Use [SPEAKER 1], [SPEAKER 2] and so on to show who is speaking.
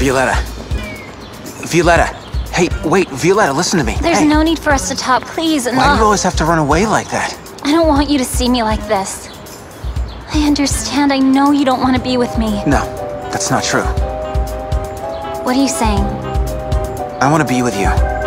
[SPEAKER 1] Violetta. Violetta. Hey, wait, Violetta, listen to me.
[SPEAKER 2] There's
[SPEAKER 1] hey.
[SPEAKER 2] no need for us to talk, please.
[SPEAKER 1] Why do you always have to run away like that?
[SPEAKER 2] I don't want you to see me like this. I understand. I know you don't want to be with me.
[SPEAKER 1] No, that's not true.
[SPEAKER 2] What are you saying?
[SPEAKER 1] I want to be with you.